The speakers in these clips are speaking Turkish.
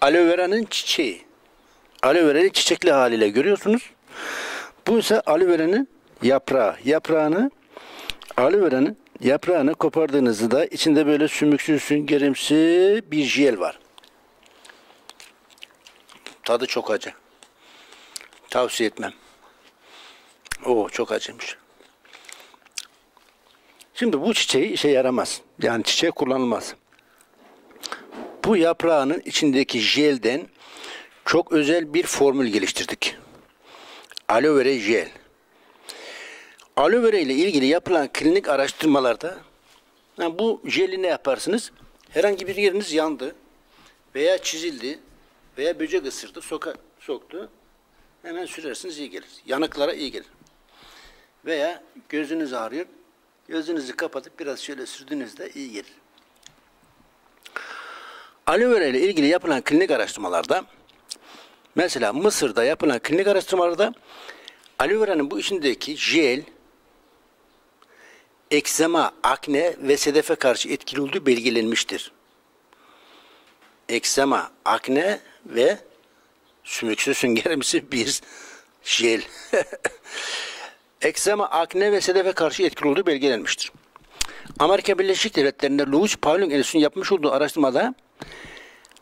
aloe vera'nın çiçeği. Aloe vera'yı çiçekli haliyle görüyorsunuz. Bu ise aloe vera'nın yaprağı. Yaprağını aloe vera'nın yaprağını kopardığınızda içinde böyle sümüksüz süngerimsi bir jel var. Tadı çok acı. Tavsiye etmem. Oo çok acıymış. Şimdi bu çiçeği işe yaramaz. Yani çiçeği kullanılmaz. Bu yaprağının içindeki jelden çok özel bir formül geliştirdik. Aloe vera jel. Aloe vera ile ilgili yapılan klinik araştırmalarda yani bu jeli ne yaparsınız? Herhangi bir yeriniz yandı veya çizildi veya böcek ısırdı, soka, soktu. Hemen sürersiniz iyi gelir. Yanıklara iyi gelir. Veya gözünüz ağrıyor. Gözünüzü kapatıp biraz şöyle sürdüğünüzde iyi gelir. Aloe vera ile ilgili yapılan klinik araştırmalarda mesela Mısır'da yapılan klinik araştırmalarda aloe vera'nın bu içindeki jel ekzema, akne ve sedefe karşı etkili olduğu belgelenmiştir. Ekzema, akne ve sümüksü süngerimsi bir jel. Eksema, akne ve sedefe karşı etkili olduğu belgelenmiştir. Amerika Birleşik Devletleri'nde Louis Pauling Enstitüsü'nün yapmış olduğu araştırmada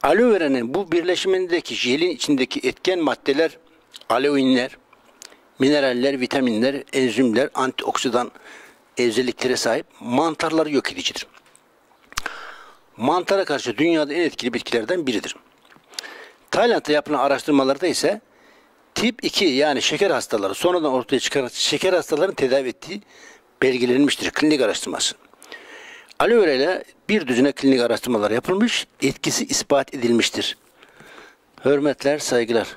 aloe vera'nın bu birleşimindeki jelin içindeki etken maddeler aloinler, mineraller, vitaminler, enzimler, antioksidan özelliklere sahip mantarları yok edicidir. Mantara karşı dünyada en etkili bitkilerden biridir. Tayland'da yapılan araştırmalarda ise tip 2 yani şeker hastaları sonradan ortaya çıkan şeker hastalarının tedavi ettiği belgelenmiştir klinik araştırması. Aloe vera ile bir düzine klinik araştırmalar yapılmış, etkisi ispat edilmiştir. Hürmetler, saygılar.